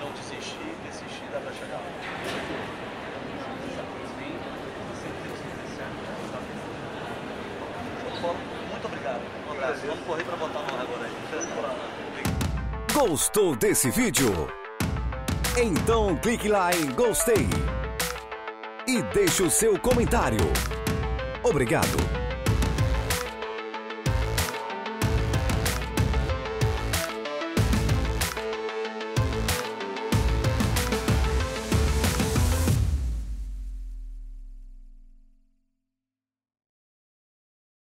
não desistir, desistir dá pra chegar lá. Muito obrigado. Um abraço. Vamos correr pra botar no agora aí. Gostou desse vídeo? Então clique lá em gostei e deixe o seu comentário. Obrigado.